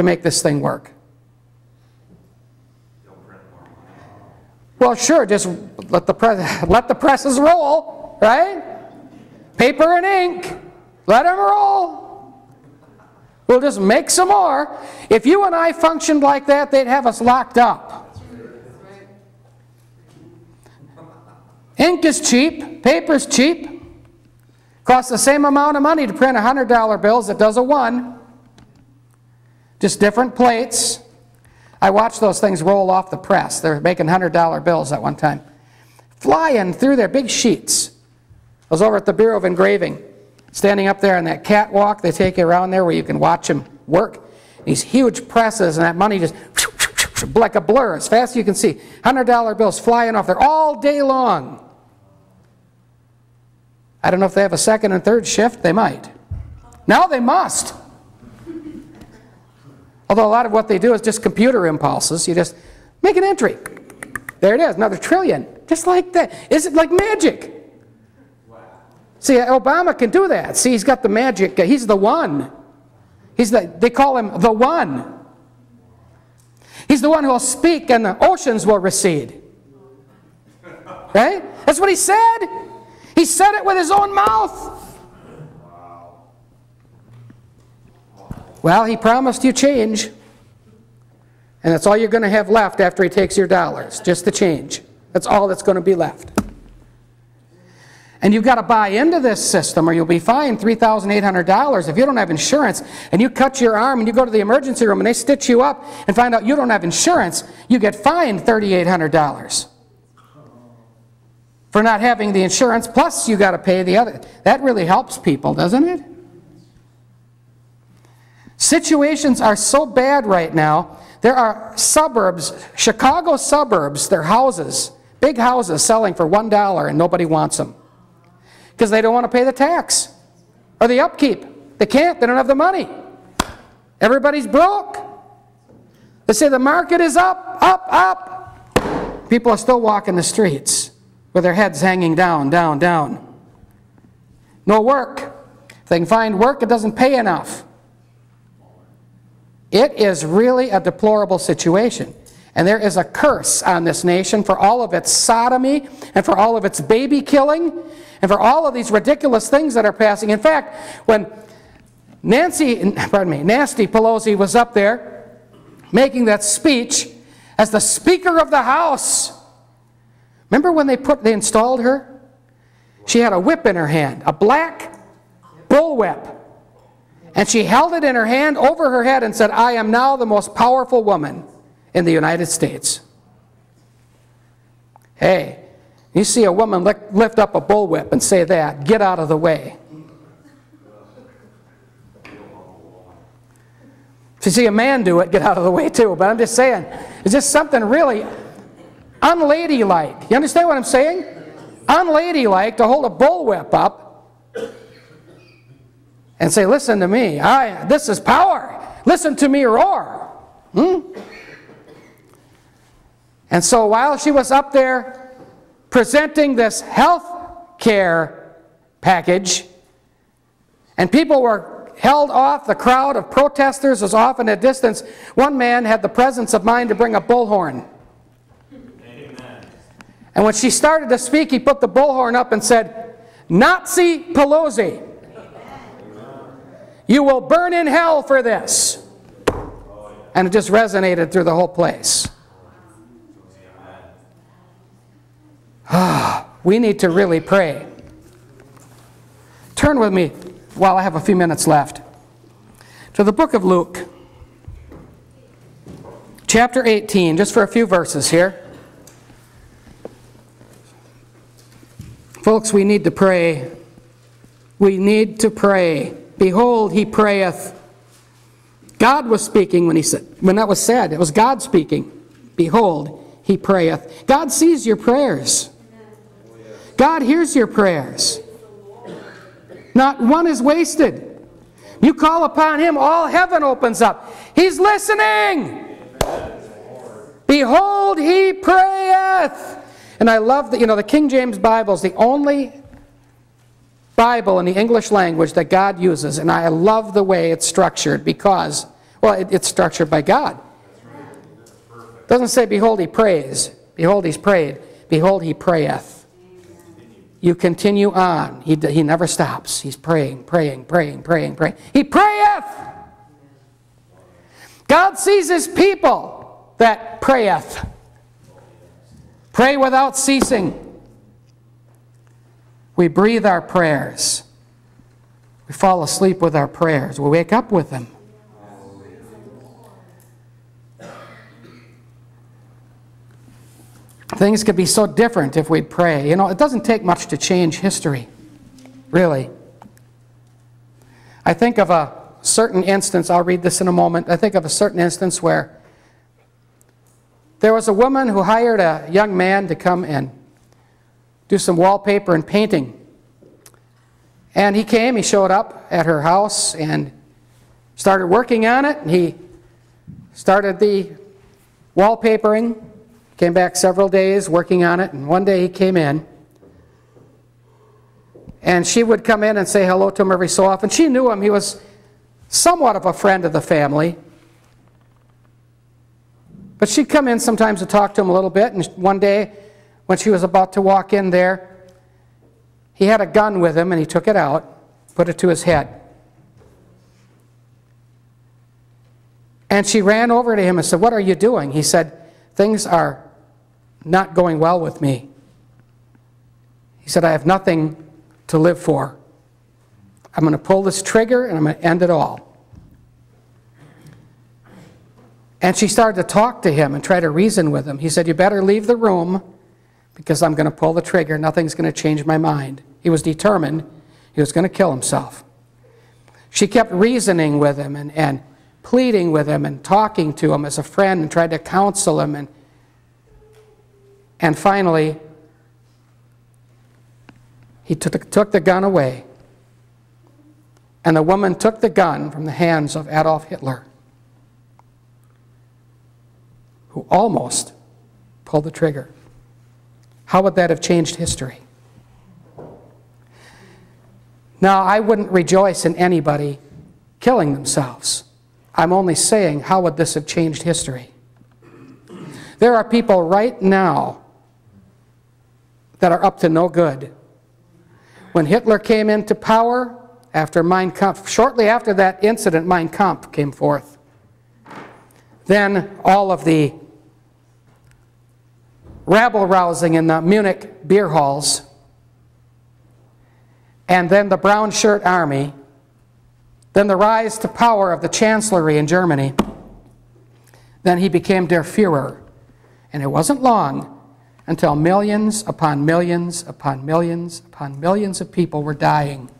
to make this thing work. Well, sure, just let the, press, let the presses roll, right? Paper and ink, let them roll. We'll just make some more. If you and I functioned like that, they'd have us locked up. Ink is cheap, paper's cheap. Costs the same amount of money to print a $100 bills it does a one. Just different plates. I watched those things roll off the press. They're making $100 bills at one time. Flying through their big sheets. I was over at the Bureau of Engraving, standing up there on that catwalk. They take you around there where you can watch them work. These huge presses and that money just like a blur, as fast as you can see. $100 bills flying off there all day long. I don't know if they have a second and third shift. They might. Now they must. Although a lot of what they do is just computer impulses. You just make an entry. There it is, another trillion. Just like that. Is it like magic? See, Obama can do that. See, he's got the magic. He's the one. He's the, they call him the one. He's the one who will speak and the oceans will recede. Right? That's what he said. He said it with his own mouth. Well, he promised you change. And that's all you're going to have left after he takes your dollars, just the change. That's all that's going to be left. And you've got to buy into this system or you'll be fined $3,800 if you don't have insurance and you cut your arm and you go to the emergency room and they stitch you up and find out you don't have insurance, you get fined $3,800 for not having the insurance, plus you got to pay the other. That really helps people, doesn't it? Situations are so bad right now. There are suburbs, Chicago suburbs, their houses, big houses selling for $1 and nobody wants them. Because they don't want to pay the tax or the upkeep. They can't, they don't have the money. Everybody's broke. They say the market is up, up, up. People are still walking the streets with their heads hanging down, down, down. No work. If they can find work, it doesn't pay enough. It is really a deplorable situation. And there is a curse on this nation for all of its sodomy and for all of its baby killing and for all of these ridiculous things that are passing. In fact, when Nancy, pardon me, Nasty Pelosi was up there making that speech as the Speaker of the House, remember when they put they installed her? She had a whip in her hand, a black bullwhip. And she held it in her hand over her head and said, I am now the most powerful woman in the United States. Hey, you see a woman lift up a bullwhip and say that, get out of the way. If you see a man do it, get out of the way too. But I'm just saying, it's just something really unladylike. You understand what I'm saying? Unladylike to hold a bullwhip up and say, listen to me, I, this is power. Listen to me roar. Hmm? And so while she was up there presenting this health care package, and people were held off, the crowd of protesters was off in a distance, one man had the presence of mind to bring a bullhorn. And when she started to speak, he put the bullhorn up and said, Nazi Pelosi. You will burn in hell for this. And it just resonated through the whole place. Ah, we need to really pray. Turn with me while I have a few minutes left to the book of Luke, chapter 18, just for a few verses here. Folks, we need to pray. We need to pray. Behold, he prayeth. God was speaking when he said, when that was said. It was God speaking. Behold, he prayeth. God sees your prayers. God hears your prayers. Not one is wasted. You call upon him, all heaven opens up. He's listening. Behold, he prayeth. And I love that, you know, the King James Bible is the only Bible in the English language that God uses, and I love the way it's structured because Well, it, it's structured by God. It doesn't say, Behold, he prays. Behold, he's prayed. Behold, he prayeth. You continue on. He, he never stops. He's praying, praying, praying, praying, praying. He prayeth. God sees his people that prayeth. Pray without ceasing. We breathe our prayers. We fall asleep with our prayers. We wake up with them. Things could be so different if we'd pray. You know, it doesn't take much to change history, really. I think of a certain instance, I'll read this in a moment. I think of a certain instance where there was a woman who hired a young man to come and do some wallpaper and painting. And he came, he showed up at her house and started working on it. And he started the wallpapering Came back several days working on it, and one day he came in. And she would come in and say hello to him every so often. She knew him. He was somewhat of a friend of the family. But she'd come in sometimes to talk to him a little bit. And one day, when she was about to walk in there, he had a gun with him and he took it out, put it to his head. And she ran over to him and said, What are you doing? He said, Things are not going well with me. He said, I have nothing to live for. I'm going to pull this trigger and I'm going to end it all. And she started to talk to him and try to reason with him. He said, You better leave the room because I'm going to pull the trigger. Nothing's going to change my mind. He was determined he was going to kill himself. She kept reasoning with him and, and pleading with him and talking to him as a friend and tried to counsel him and and finally, he took, took the gun away. And the woman took the gun from the hands of Adolf Hitler, who almost pulled the trigger. How would that have changed history? Now, I wouldn't rejoice in anybody killing themselves. I'm only saying, how would this have changed history? There are people right now that are up to no good. When Hitler came into power, after Mein Kampf, shortly after that incident, Mein Kampf came forth. Then all of the rabble rousing in the Munich beer halls, and then the brown shirt army, then the rise to power of the chancellery in Germany. Then he became Der Fuhrer. And it wasn't long until millions upon millions upon millions upon millions of people were dying.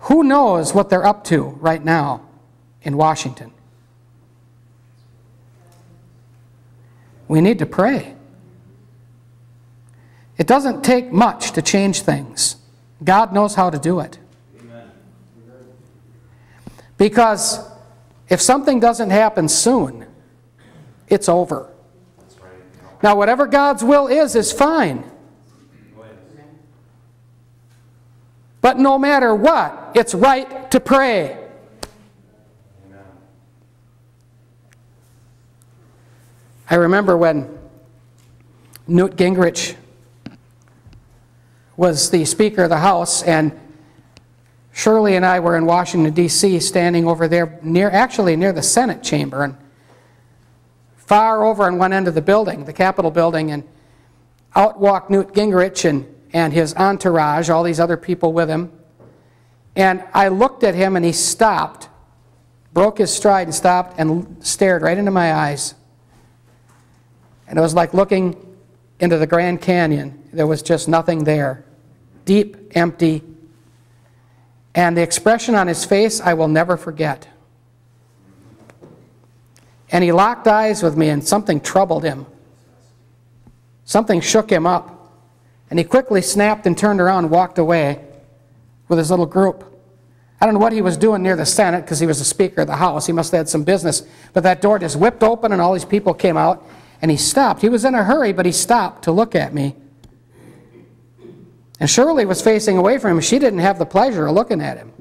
Who knows what they're up to right now in Washington? We need to pray. It doesn't take much to change things. God knows how to do it. Because if something doesn't happen soon, it's over. Now, whatever God's will is, is fine. But no matter what, it's right to pray. I remember when Newt Gingrich was the Speaker of the House, and Shirley and I were in Washington, D.C., standing over there, near actually near the Senate chamber. And far over on one end of the building, the Capitol building, and out walked Newt Gingrich and, and his entourage, all these other people with him. And I looked at him and he stopped, broke his stride and stopped and stared right into my eyes. And it was like looking into the Grand Canyon. There was just nothing there. Deep, empty. And the expression on his face I will never forget. And he locked eyes with me, and something troubled him. Something shook him up. And he quickly snapped and turned around and walked away with his little group. I don't know what he was doing near the Senate because he was the Speaker of the House. He must have had some business. But that door just whipped open, and all these people came out, and he stopped. He was in a hurry, but he stopped to look at me. And Shirley was facing away from him. She didn't have the pleasure of looking at him.